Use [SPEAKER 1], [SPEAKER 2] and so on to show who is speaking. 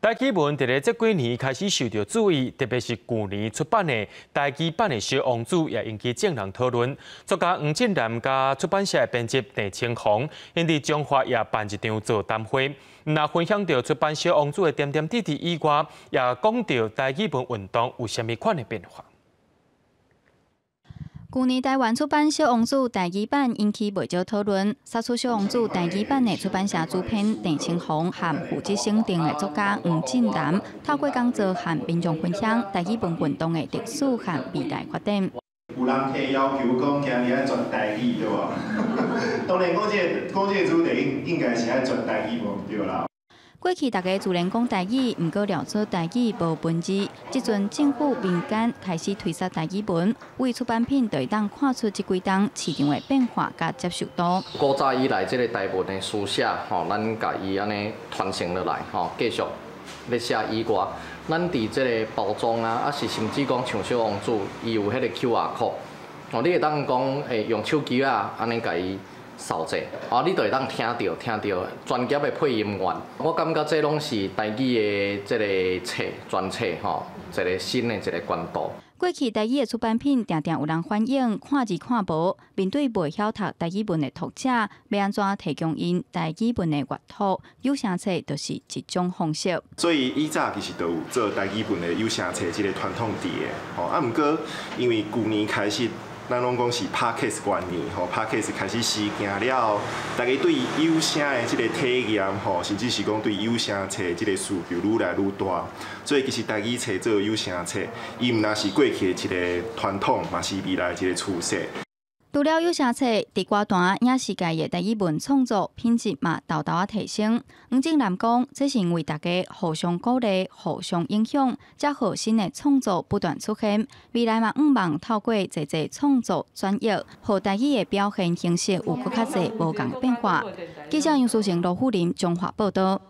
[SPEAKER 1] 台基文伫咧这几年开始受到注意，特别是去年出版的台基版的《小王子》也引起众人讨论。作家黄进南加出版社编辑郑清红，因伫中华也办一场座谈会，那分享到出版《小王子》的点点滴滴以外，也讲到台基文运动有虾米款的变化。
[SPEAKER 2] 去年台湾出版《小王子》第二版引起不少讨论。杀出《小王子》第二版的出版社主编郑清红和负责审定的作家吴进南，透过讲座和民众分享第二本运动的历史和未来发展。
[SPEAKER 3] 有人提要求讲今日爱转台语对吧？当然，讲这讲这主题应该是爱转台语无对啦。
[SPEAKER 2] 过去大家自然讲台语，毋过聊做台语无本质。即阵政府民间开始推出大语本，为出版品对当看出即几档市场的变化甲接受度。
[SPEAKER 4] 古早以来，即个台文的书写，吼，咱甲伊安尼传承落来，吼，继续咧写以外，咱伫即个包装啊，啊是甚至讲像小王子，伊有迄个 QR code，哦，你会当讲，诶，用手机啊，安尼甲伊。扫者，啊，你就会当听到听到专业的配音员。我感觉这拢是台语的这个册专册吼，一个新的一个管道。
[SPEAKER 2] 过去台语的出版品常常有人反映看字看无，面对未晓读台语文的读者，要安怎提供因台语文的阅读？有声册就是一种方式。
[SPEAKER 3] 所以以早其实都有做台语文的有声册这个传统伫的，吼啊，毋过因为旧年开始。咱拢讲是 Parkes 观念，吼，Parkes 开始实行了，大家对有声的这个体验，吼，甚至是讲对有声册这个需求愈来愈大，所以其实大家找做有声册，伊毋那是过去的一个传统，嘛是未来一个趋势。
[SPEAKER 2] 除了有声册，地瓜段也是家的第一本创作品质嘛，豆豆啊提升。黄正南讲，这是因为大家互相鼓励、互相影响，才好新的创作不断出现。未来嘛，毋望透过这这创作专业，和第一的表现形式有更较侪无共变化。记者杨淑成、罗富林中华报道。